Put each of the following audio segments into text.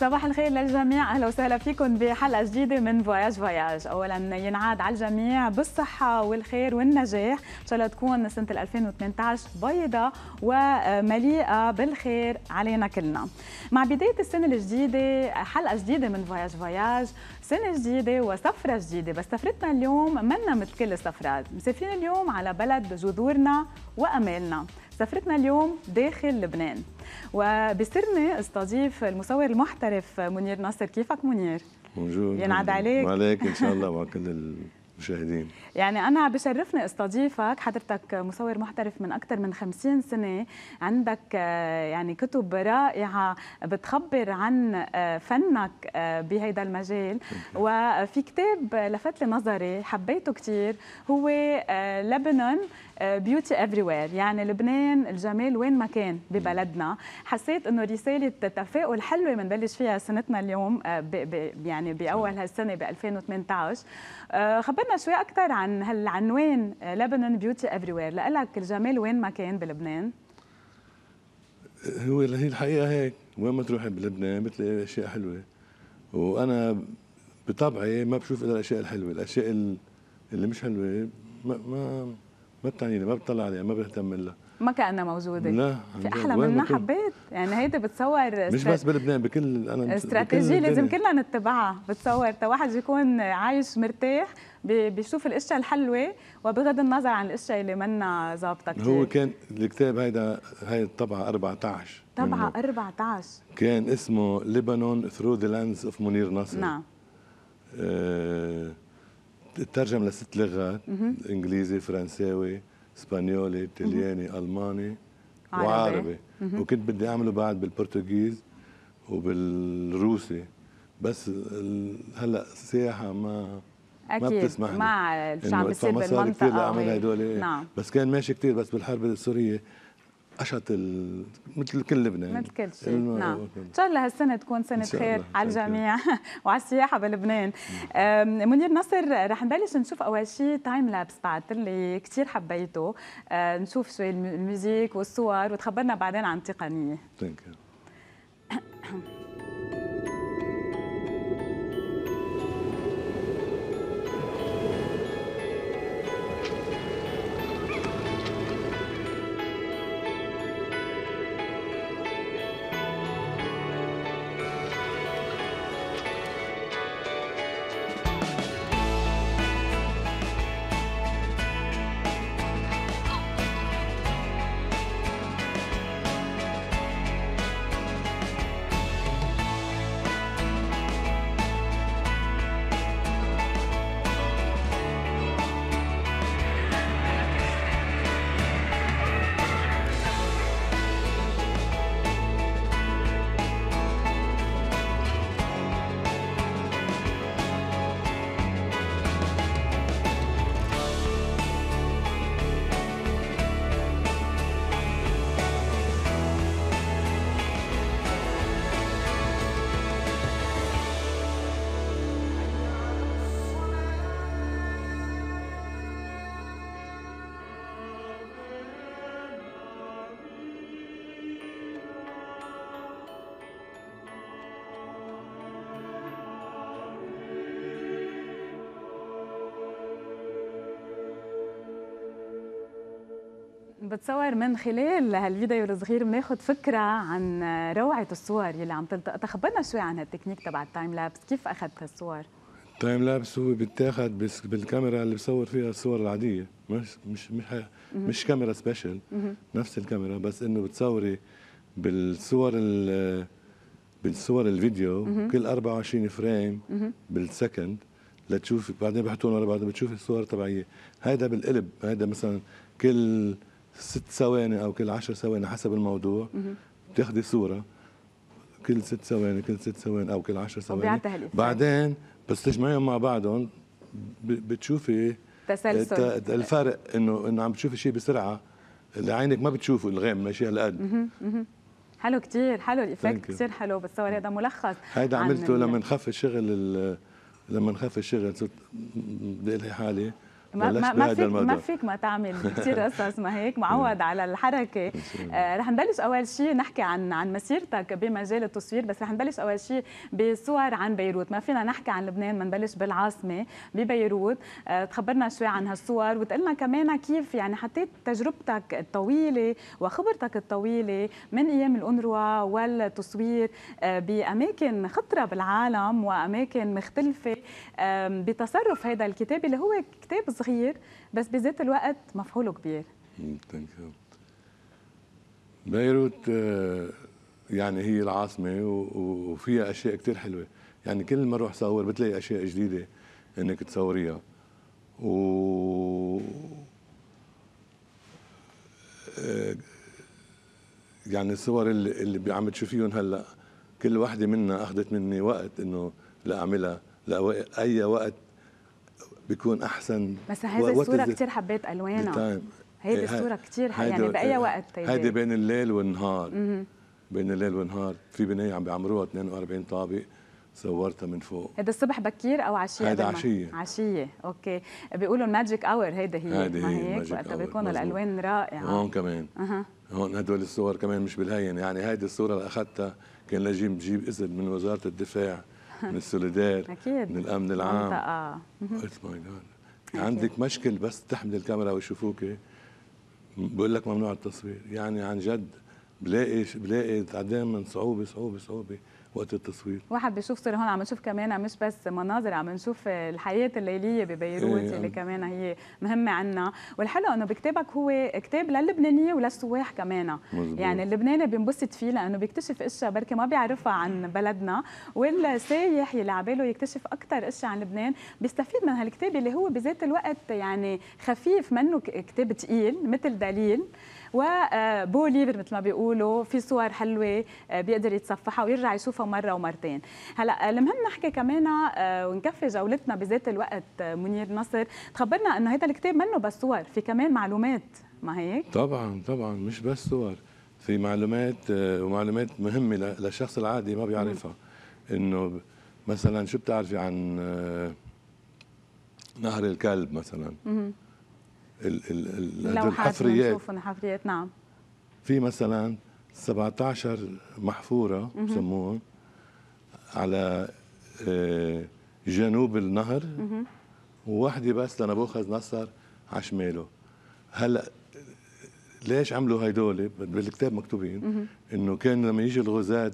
صباح الخير للجميع. أهلا وسهلا فيكم بحلقة جديدة من Voyage Voyage. اولا ينعاد على الجميع بالصحة والخير والنجاح. إن شاء الله تكون سنة 2018 بيضاء ومليئة بالخير علينا كلنا. مع بداية السنة الجديدة حلقة جديدة من Voyage Voyage. سنة جديدة وسفرة جديدة. بس سفرتنا اليوم منا مثل كل السفرات مسافرين اليوم على بلد جذورنا وأمالنا. سفرتنا اليوم داخل لبنان. وبسرني استضيف المصور المحترف منير ناصر. كيفك منير؟ بونجور. ينعاد عليك. وعليك إن شاء الله وعلى كل المشاهدين يعني أنا بشرفني أستضيفك. حضرتك مصور محترف من أكثر من خمسين سنة. عندك آه، يعني كتب رائعة بتخبر عن آه، فنك آه، بهذا المجال. وفي كتاب لفت لي نظري حبيته كثير هو لبنان beauty everywhere يعني لبنان الجمال وين ما كان ببلدنا. حسيت إنه رسالة تفاؤل حلوة بنبلش فيها سنتنا اليوم يعني بأول هالسنة ب 2018 خبرنا شوي أكثر عن عن هالعنوان لبنان beauty everywhere لك الجمال وين ما كان بلبنان؟ هو هي الحقيقة هيك وين ما تروحي بلبنان بتلاقي أشياء حلوة. وأنا بطبعي ما بشوف إلا الأشياء الحلوة. الأشياء اللي مش حلوة ما ما ما بتعنيني ما بطلع عليها ما بهتم لها ما كأنها موجودة. لا في أحلى منها حبيت. يعني هيدي بتصور مش بس بلبنان بكل أنا استراتيجية لازم كلنا نتبعها. بتصور تا واحد يكون عايش مرتاح بيشوف الاشياء الحلوة وبغض النظر عن الاشياء اللي منا ظابطة كثير هو كان الكتاب هيدا هي الطبعه 14 طبعه 14 كان اسمه لبنان through the lens of منير نصر نعم. آه ترجم لست لغات إنجليزي فرنساوي. اسبانيولي إيطالياني ألماني وعربي. وكنت بدي أعمله بعد بالبرتغيز وبالروسي. بس هلأ السياحه ما أكيد. ما بتسمح مع الشعب يصير بالمنطقة كثير لأعمل هدول نعم. بس كان ماشي كثير بس بالحرب السورية. ال... مثل كل لبنان. مثل كل شيء. نعم. إن شاء الله هالسنة تكون سنة خير على الجميع وعلى السياحة بلبنان. منير نصر رح نبلش نشوف أول شيء time lapse بعت لي كثير حبيته. أه نشوف شوي ال music والصور وتخبرنا بعدين عن تقنية. thank you بتصور من خلال هالفيديو الصغير بناخذ فكرة عن روعة الصور يلي عم تلتقط تخبرنا شوي عن التكنيك تبع ال time lapse. كيف أخذت هالصور؟ ال time lapse هو بيتاخذ بالكاميرا اللي بصور فيها الصور العادية. مش مش مش, مش كاميرا special. نفس الكاميرا بس إنه بتصوري بالصور بالصور الفيديو كل 24 frame بال second لتشوفي. بعدين بحطون ورا بعض بتشوفي الصور تبعية. هذا بالقلب. هذا مثلا كل ست ثواني أو كل عشر ثواني حسب الموضوع. بتاخذي صورة. كل ست ثواني كل ست ثواني أو كل عشر ثواني. بعدين بس تجمعيهم مع بعضهم بتشوفي تسلسل. الفرق إنه إنه عم بتشوفي شيء بسرعة اللي عينك ما بتشوفه الغيم ماشي هالقد حلو كثير حلو ال effect كثير حلو بتصور هذا ملخص هيدا عملته لما نخف الشغل لما نخف الشغل صرت بدي حالي. ما, ما, فيك ما فيك ما تعمل كثير قصص ما هيك؟ معود على الحركة. آه رح نبلش أول شيء نحكي عن عن مسيرتك بمجال التصوير بس رح نبلش أول شيء بصور عن بيروت. ما فينا نحكي عن لبنان ما نبلش بالعاصمة ببيروت. آه تخبرنا شوي عن هالصور وتقلنا كمان كيف يعني حطيت تجربتك الطويلة وخبرتك الطويلة من أيام الأنروا والتصوير آه بأماكن خطره بالعالم وأماكن مختلفة بتصرف هذا الكتاب اللي هو كتاب صغير بس بذات الوقت مفعوله كبير. بيروت آه، يعني هي العاصمة وفيها أشياء كتير حلوة. يعني كل ما أروح صور بتلاقي أشياء جديدة إنك تصوريها. و آه، يعني الصور اللي, اللي عم تشوفيهم هلأ كل وحده منها أخذت مني وقت إنه لأعملها لاي وقت بيكون أحسن. بس هذه الصورة كثير حبيت ألوانها. هيدي إيه، الصورة كثير يعني بأي وقت هيدي بين الليل والنهار. بين الليل والنهار. في بنايه عم بيعمروها 42 طابق صورتها من فوق. هذا الصبح بكير أو عشية هذا عشية. عشية. أوكي. بيقولوا ال magic hour هيدا هي. هيدي هي هيك؟ وقتها بيكونوا الألوان رائعة. هون كمان. أه. هون هدول الصور كمان مش بالهين. يعني هيدي الصورة اللي أخذتها كان لازم تجيب اذن من وزارة الدفاع. من السوليدار أكيد. من الأمن العام. قلت my God عندك مشكل بس تحمل الكاميرا ويشوفوك بقول لك ممنوع التصوير. يعني عن جد بلاقي بلاقي دائما صعوبة صعوبة صعوبة. وقت التصوير. واحد بيشوف صور هون عم نشوف كمان مش بس مناظر عم نشوف الحياة الليليه ببيروت إيه اللي كمان هي مهمة عنا. والحلو إنه بكتابك هو كتاب للبنانية وللسواح كمان. مزبوط. يعني اللبناني بينبسط فيه لأنه بيكتشف أشياء بركي ما بيعرفها عن بلدنا. والسايح اللي عباله يكتشف أكثر أشياء عن لبنان بيستفيد من هالكتاب اللي هو بذات الوقت يعني خفيف منه كتاب ثقيل مثل دليل. وبو ليفر مثل ما بيقولوا في صور حلوة آه، بيقدر يتصفحها ويرجع يشوفها مرة ومرتين. هلا المهم نحكي كمان آه، ونكفي جولتنا بذات الوقت آه، منير نصر تخبرنا إنه هذا الكتاب منه بس صور في كمان معلومات ما هيك؟ طبعا طبعا مش بس صور في معلومات ومعلومات مهمة للشخص العادي ما بيعرفها. إنه مثلا شو بتعرفي عن نهر الكلب مثلا؟ الحفريات الحفريات نعم في مثلا 17 محفورة بسموهم على آه، جنوب النهر. وواحدة بس لنبوخذ نصر على شماله هلأ ليش عملوا هيدول؟ بالكتاب مكتوبين إنه كان لما يجي الغزاة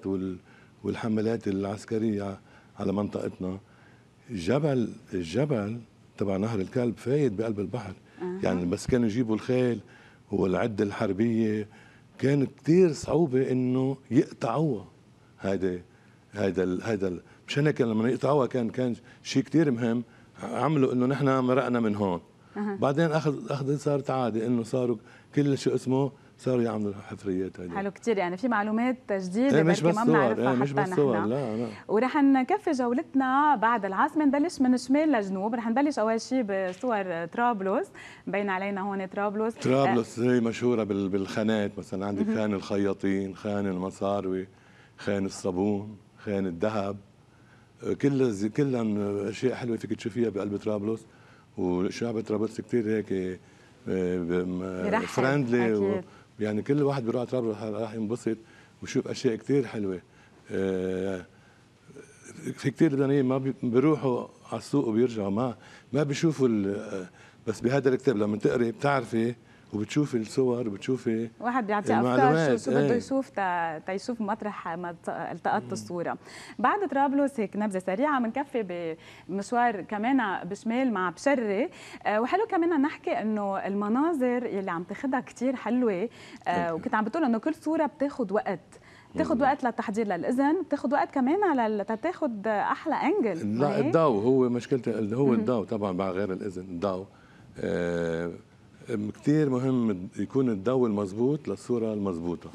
والحملات العسكرية على منطقتنا جبل الجبل تبع نهر الكلب فايد بقلب البحر. يعني بس كانوا يجيبوا الخيل والعدة الحربية كان كثير صعوبة إنه يقطعوها. هيدا هيدا هيدا مشان هيك لما يقطعوها كان كان شيء كثير مهم. عملوا إنه نحن مرقنا من هون. أه. بعدين أخذ اخذ صارت عادي إنه صاروا كل شيء اسمه صاروا يعملوا حفريات هيدي. حلو كثير يعني في معلومات جديدة إيه مش بس ما بنعرفها إيه مش بس صور لا لا. ورح نكفي جولتنا بعد العاصمه نبلش من شمال لجنوب. رح نبلش أول شيء بصور طرابلس. مبين علينا هون طرابلس. طرابلس هي مشهورة بالخانات. مثلا عندك خان الخياطين خان المصاروي خان الصابون خان الذهب. كل كلهم أشياء حلوة فيك تشوفيها بقلب طرابلس. وشعب طرابلس كثير هيك فريندلي يعني كل واحد بيروح على طرابلس راح ينبسط ويشوف أشياء كثير حلوة. آه، في كثير لبنانيين ما بيروحوا على السوق وبيرجعوا ما ما بيشوفوا بس بهذا الكتاب لما تقري بتعرفي وبتشوفي الصور وبتشوفي واحد بيعطي أفكار شو, شو بده يشوف تيشوف مطرح ما التقطت الصورة. بعد طرابلس هيك نبذة سريعة بنكفي بمشوار كمان بشمال مع بشري. آه، وحلو كمان نحكي إنه المناظر يلي عم تاخذها كثير حلوة. آه، وكنت عم بتقول إنه كل صورة بتاخذ وقت. بتاخذ وقت للتحضير للإذن بتاخذ وقت كمان لتاخذ أحلى انجل لا الضوء هو مشكلته هو الضوء طبعا مع غير الإذن الضوء. آه كثير مهم يكون الضوء المضبوط للصورة المضبوطه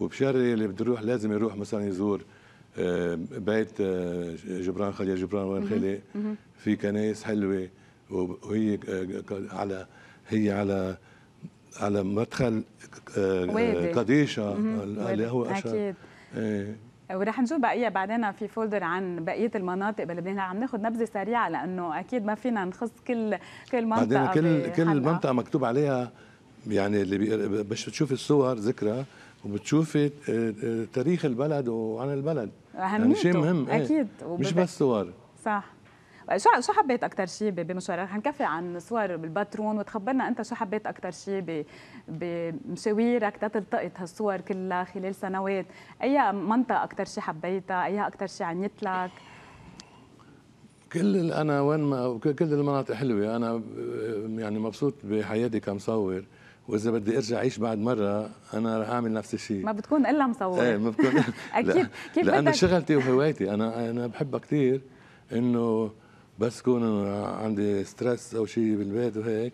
وبشري اللي بده يروح لازم يروح مثلا يزور آه، بيت آه، جبران خليل جبران وين خلق في كنايس حلوة وهي آه، على هي على على مدخل قديشة اللي هو أشهر. إيه. ورح نشوف بقية بعدين في فولدر عن بقية المناطق بلبنان عم ناخذ نبذة سريعة لأنه أكيد ما فينا نخص كل كل منطقة بعدين كل كل منطقة مكتوب عليها يعني اللي بس بتشوفي الصور ذكرى وبتشوفي آه، آه، تاريخ البلد وعن البلد. يعني شيء مهم إيه. أكيد. مش بس صور. صح. شو شو حبيت أكثر شيء بمشوارك؟ حنكفي عن صور بالباترون وتخبرنا أنت شو حبيت أكثر شيء بمشاويرك تلتقط هالصور كلها خلال سنوات. أي منطقة أكثر شيء حبيتها؟ أي أكثر شيء عنيت لك كل أنا وين ما كل المناطق حلوة. أنا يعني مبسوط بحياتي كمصور. وإذا بدي أرجع أعيش بعد مرة أنا رح أعمل نفس الشيء ما بتكون إلا مصور. إيه ما بتكون أكيد. كيف لأنه شغلتي وهوايتي أنا أنا بحبها كثير إنه بس كون عندي ستريس أو شيء بالبيت وهيك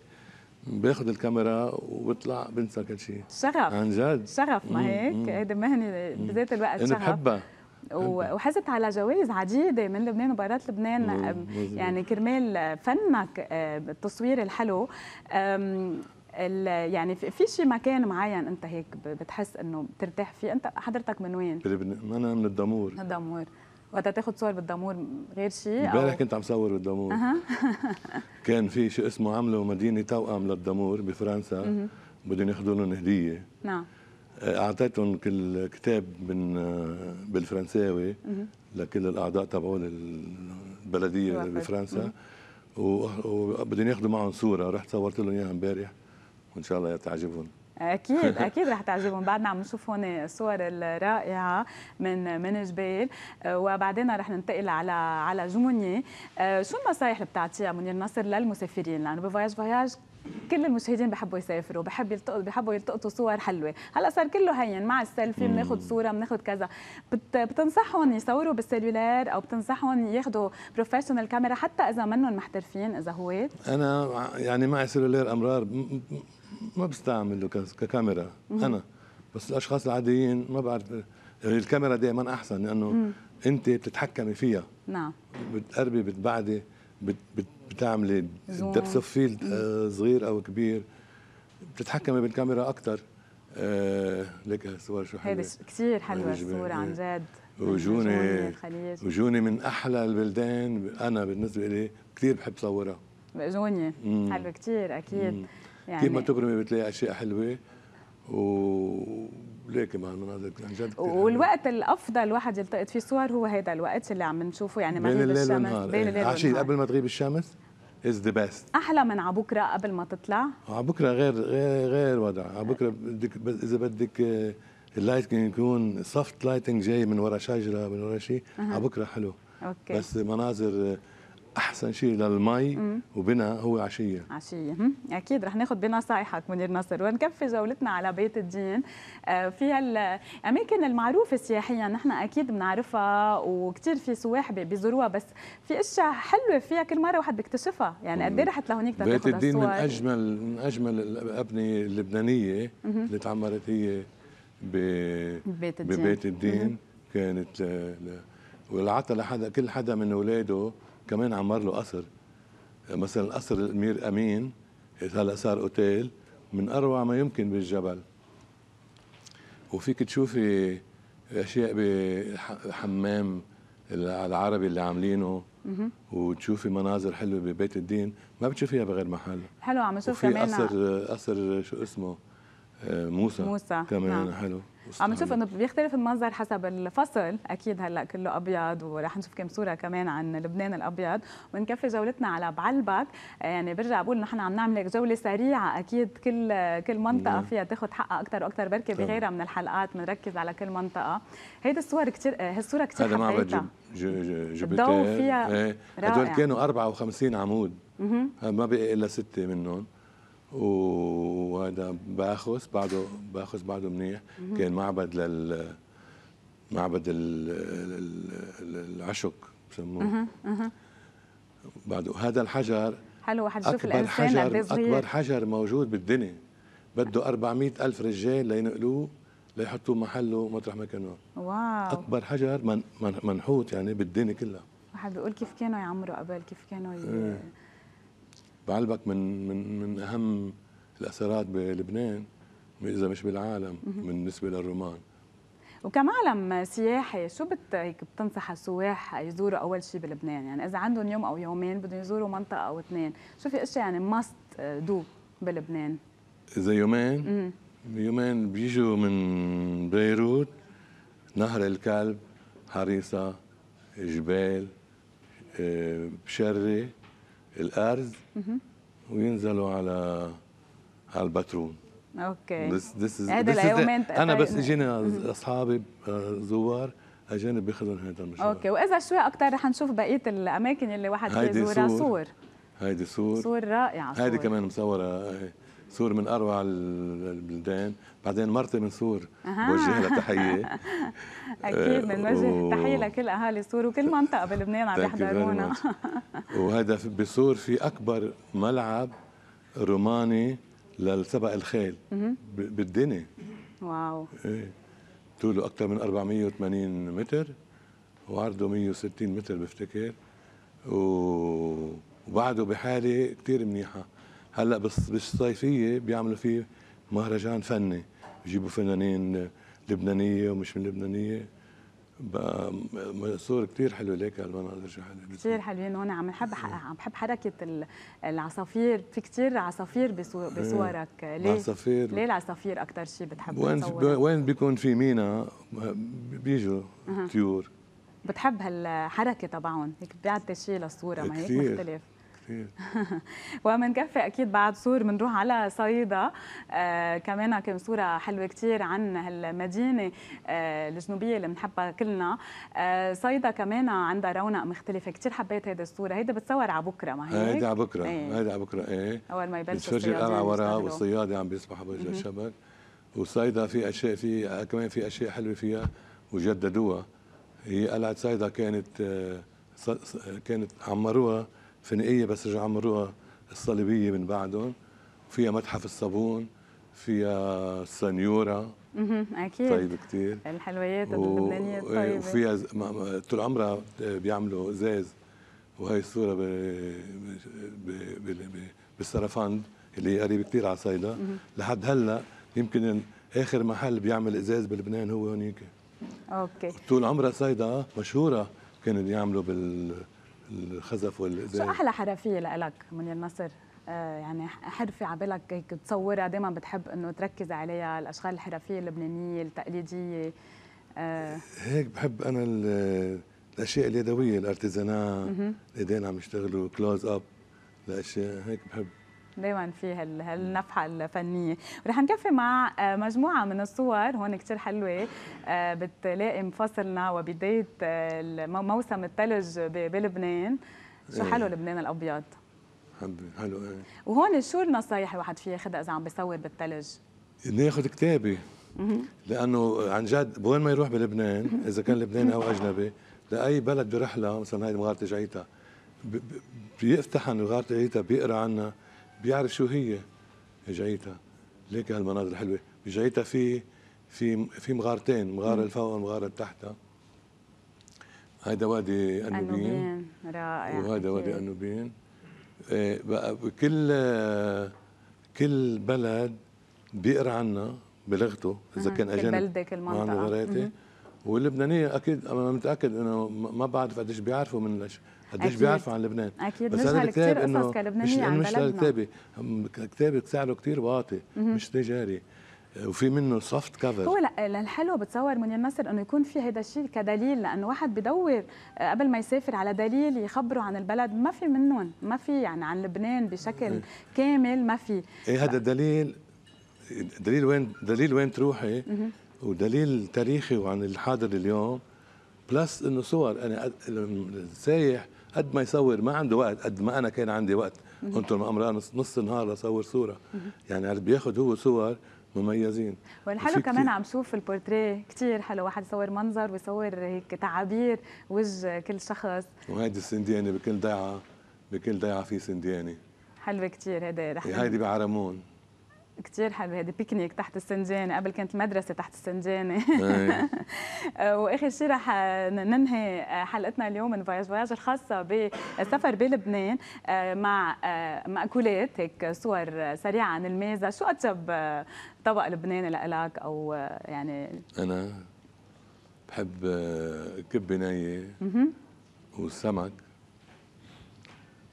باخذ الكاميرا وبطلع بنسى كل شيء شغف. عن جد؟ شغف ما هيك؟ هيدي مهنة بذات الوقت شغف. بحبها. وحزت على جوائز عديدة من لبنان وبرات لبنان. يعني كرمال فنك آه، التصوير الحلو. يعني في شيء مكان معين أنت هيك بتحس إنه بترتاح فيه؟ أنت حضرتك من وين؟ أنا من الدمور. من الدمور. وقت تاخذ صور بالدمور غير شيء امبارح كنت عم صور بالدمور. أه. كان في شيء اسمه عملوا مدينه توأم للدمور بفرنسا. بدهم ياخذوا لهم هدية. نعم. آه، أعطيتهم كل كتاب من آه، بالفرنساوي لكل الأعضاء تبعون البلديه بفرنسا. وبدهم ياخذوا معهم صورة. رحت صورت لهم إياها امبارح. وإن شاء الله تعجبهم أكيد أكيد رح تعجبهم. بعدنا عم نشوف هون الصور الرائعة من من جبال. وبعدين رح ننتقل على على جموني. شو النصائح اللي بتعطيها منير نصر للمسافرين؟ لأنه بفواياج فواياج كل المشاهدين بحبوا يسافروا بحب يلتقطوا بحبوا يلتقطوا صور حلوة. هلأ صار كله هين مع السيلفي بناخذ صورة بناخذ كذا. بت بتنصحهم يصوروا بال cellulaire أو بتنصحهم ياخذوا professional كاميرا حتى إذا منهم محترفين إذا هو؟ أنا يعني معي cellulaire أمرار. ما بستعمله ككاميرا. أنا. بس الأشخاص العاديين ما بعرف الكاميرا دائما أحسن لأنه أنت بتتحكمي فيها. نعم. بتقربي بتبعدي بت بتعملي depth of field صغير أو كبير. بتتحكمي بالكاميرا أكثر آه لك الصور شو حلوة؟ كثير حلوة الصورة عن جد. وجوني وجوني من أحلى البلدان. أنا بالنسبة لي كثير بحب صورها. جونية حلوة كثير أكيد. مم. يعني كيف ما تغرمي بتلاقي أشياء حلوة مع المناظر عن جد والوقت الأفضل الواحد يلتقط فيه صور هو هيدا الوقت اللي عم نشوفه يعني بين الليل والنهار. بين الليل والنهار. قبل ما تغيب الشمس؟ is the best أحلى من على بكرة قبل ما تطلع؟ على بكرة غير غير غير وضع. على بكرة بدك إذا بدك آه، ال light يكون soft lighting جاي من ورا شجره من ورا شيء أه. على بكرة حلو. okay. بس مناظر أحسن شيء للمي وبنا هو عشية. عشية. أكيد رح ناخذ بنصايحك منير نصر ونكفي جولتنا على بيت الدين. آه، فيها الاماكن المعروفة سياحيا نحن أكيد بنعرفها وكثير في سواح بيزوروها بس في أشياء حلوة فيها كل مرة واحد بيكتشفها. يعني قد إيه رحت لهونيك بيت الدين من اجمل من أجمل الأبنية اللبنانية اللي تعمرت هي ببيت الدين, ببيت الدين كانت ولعطى لحدا كل حدا من أولاده كمان عمر له قصر مثلا قصر الامير أمين هلا صار أوتيل من أروع ما يمكن بالجبل. وفيك تشوفي أشياء بحمام العربي اللي عاملينه وتشوفي مناظر حلوة ببيت الدين. ما بتشوفيها بغير محل. حلو عم نشوف كمان قصر قصر شو اسمه؟ موسى. موسى. كمان. نعم. حلو. عم نشوف إنه بيختلف المنظر حسب الفصل. أكيد هلأ كله أبيض ورح نشوف كم صورة كمان عن لبنان الأبيض. ونكفي جولتنا على بعلبك. يعني برجع بقول نحن عم نعمل جولة سريعة. أكيد كل كل منطقة نعم. فيها تاخذ حقها أكثر وأكثر بركي بغيرها من الحلقات. بنركز على كل منطقة. هيدي الصور كثير هالصوره كثير هذا معبد الضوء فيها إيه. هدول كانوا 54 عمود. ما بقي إلا ستة منهم. وهذا باخذ بعده باخذ بعده منيح. كان معبد لل معبد العشق بسموه. بعده هذا الحجر حلو واحد يشوف الإنسان حجر أكبر حجر موجود بالدنيا. بده 400 ألف رجال لينقلوه ليحطوه محله مطرح ما كانوا. واو. أكبر حجر من منحوت يعني بالدنيا كلها. واحد بيقول كيف كانوا يعمروا قبل؟ كيف كانوا ي... بعلبك من من من أهم الاثارات بلبنان إذا مش بالعالم بالنسبة للرومان. وكمعلم سياحي؟ شو بت هيك بتنصح السواح يزوروا أول شيء بلبنان؟ يعني إذا عندهم يوم أو يومين بدهم يزوروا منطقة أو اثنين شو في أشياء يعني must do بلبنان؟ إذا يومين؟ يومين بيجوا من بيروت نهر الكلب حريصة جبال آه، بشري الأرز وينزلوا على على البترون okay. هذا اليومين أنا بس أجيني أصحابي آه، زوار اجانب بياخذون هذا المشروع. okay. وإذا شوي أكثر رح نشوف بقية الأماكن اللي واحد يزورها صور هيدي صور صور رائعة هيدي كمان مصورة. سور من أروع البلدان بعدين مرتي من سور بوجه لها تحية. أكيد بنوجه و... تحية لكل أهالي سور وكل منطقة بلبنان عم يحضرونا. وهذا بسور في أكبر ملعب روماني للسبق الخيل. بالدنيا. واو. إيه. طوله أكثر من 480 متر وعرضه 160 متر بفتكر. وبعده بحاله كثير منيحة. هلأ بس بالصيفية بيعملوا فيه مهرجان فني. بجيبوا فنانين لبنانية ومش من لبنانية. صور كثير حلوة ليك هالمناظر شو حلوة؟ كثير حلوين هون. عم بحب عم بحب حركة العصافير. في كثير عصافير بصورك. ليه؟ عصافير ليه العصافير أكثر شيء بتحب وين وين بيكون في مينا؟ بيجوا طيور. بتحب هالحركه تبعهم. هيك بيعطي شيء للصورة ما هيك مختلف. كثير ومنكفي أكيد بعد صور بنروح على صيدا آه كمان كم صوره حلوة كثير عن هالمدينة آه الجنوبية اللي بنحبها كلنا. آه صيدا كمان عندها رونق مختلفة كثير حبيت هيدي الصورة هيدي بتصور على بكرة ما هيك؟ هيدي على بكرة إيه. هيدي على بكرة إيه. أول ما يبلش الصياد القلعه ورا والصياد عم بيسبح بوجه الشبك. وصيدا في أشياء في كمان في أشياء حلوة فيها وجددوها. هي قلعة صيدا كانت آه، كانت عمروها فنائيه بس رجعوا عمروها الصليبية من بعدهم. فيها متحف الصابون فيها السنيوره أكيد. طيب كثير الحلويات اللبنانية الطيبه وفيها طول عمرها بيعملوا إزاز. وهي الصورة بالسرفند اللي قريب كثير على صيدا لحد هلأ يمكن آخر محل بيعمل إزاز بلبنان هو هونيك okay. طول عمرها صيدا مشهورة كانوا يعملوا بال الخزف والإزاز شو أحلى حرفية لك منير نصر؟ آه يعني حرفة عبالك هيك تصورها دائما بتحب إنه تركز عليها الأشغال الحرفيه اللبنانية التقليدية. آه. هيك بحب أنا الأشياء اليدوية ال artisanat الايدين عم يشتغلوا close up الأشياء هيك بحب. دائما في هالنفحة الفنية. ورح نكفي مع آه، مجموعة من الصور هون كثير حلوة. آه، بتلاقي فصلنا وبداية آه، موسم الثلج بلبنان. شو حلو إيه. لبنان الأبيض؟ حلو إيه. وهون شو النصايح الواحد فيه ياخذها إذا عم بيصور بالثلج؟ انه ياخذ كتابي لأنه عن جد وين ما يروح بلبنان إذا كان لبناني أو أجنبي لأي بلد برحلة مثلا هاي مغاره جعيتا بيفتح عن مغاره جعيتا بيقرأ عنها. بيعرف شو هي جعيتا ليك هالمناظر الحلوه بجعيتا في في في مغارتين مغاره الفوق والمغاره التحتها هذا وادي انوبين رائع. وهذا وادي انوبين إيه بقى كل كل بلد بيقرأ عنا بلغته إذا كان أجانب. كل بلدة كل منطقة. واللبنانية أكيد أنا متأكد إنه ما بعرف قديش بيعرفوا من قديش بيعرفوا عن لبنان. أكيد. بس هذا الكتاب إنه مش مش كتابي كتابي سعره كثير واطي مش تجاري. وفي منه سوفت كفر هو الحلو بتصور من النصر إنه يكون في هذا الشيء كدليل لأنه واحد بدور آه، قبل ما يسافر على دليل يخبره عن البلد ما في منهم ما في يعني عن لبنان بشكل إيه. كامل ما في. إيه هذا دليل دليل وين؟ دليل وين تروحي؟ ودليل تاريخي وعن الحاضر اليوم بلس إنه صور. أنا السايح قد ما يصور ما عنده وقت قد ما أنا كان عندي وقت. امرأة نص, نص النهار أصور صورة. يعني بياخذ هو صور مميزين. والحلو كمان عم شوف البورتريه كثير حلو. واحد يصور منظر ويصور هيك تعابير وجه كل شخص. وهيدي السنديانه بكل ضيعة بكل ضيعة في سنديانه حلوة كثير هيدي رح هيدي بعرمون. كثير حلو. هيدي بيكنيك تحت السنديانه قبل كانت المدرسة تحت السنديانه وآخر شيء رح ننهي حلقتنا اليوم من فواياج فواياج الخاصة بالسفر بلبنان آه، مع آه، مأكولات هيك صور سريعة عن الميزة. شو اطيب طبق لبناني لك أو يعني أنا بحب آه، كبه نيه والسمك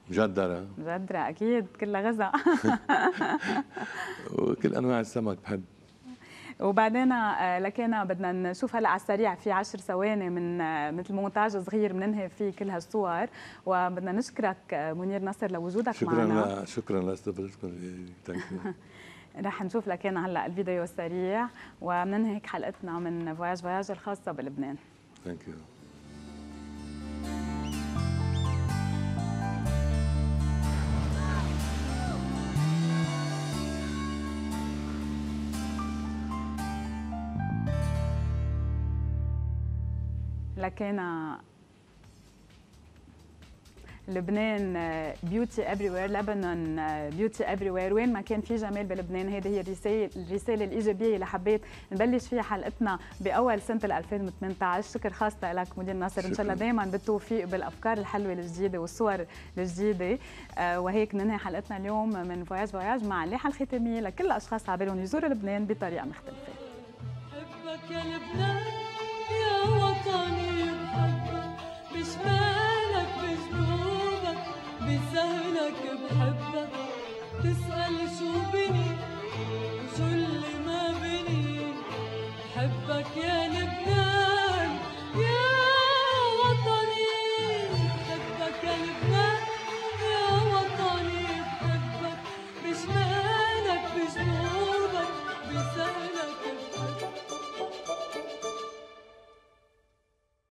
مجدرة مجدرة أكيد كلها غذاء وكل أنواع السمك بحب. وبعدين آه، لكن بدنا نشوف هلأ على السريع في عشر ثواني من آه، مثل مونتاج صغير بننهي فيه كل هالصور. وبدنا نشكرك آه، منير نصر لوجودك شكرا معنا. شكرا شكرا لاستضافتكم رح نشوف لكن هلأ الفيديو السريع. وبننهي هيك حلقتنا من فواياج فواياج الخاصة بلبنان. thank you لكن لبنان beauty everywhere لبنان beauty everywhere وين ما كان في جمال بلبنان هذه هي الرساله الرسالة الإيجابية اللي حبيت نبلش فيها حلقتنا بأول سنة 2018 شكر خاص لك منير نصر إن شاء الله دائما بالتوفيق بالأفكار الحلوة الجديدة والصور الجديدة. آه، وهيك ننهي حلقتنا اليوم من فواياج فواياج مع اللائحة الختامية لكل الأشخاص عبالهم يزوروا لبنان بطريقة مختلفة. بحبك يا لبنان. بسهلك بحبك تسأل شو بني وشو اللي ما بني. بحبك يا لبنان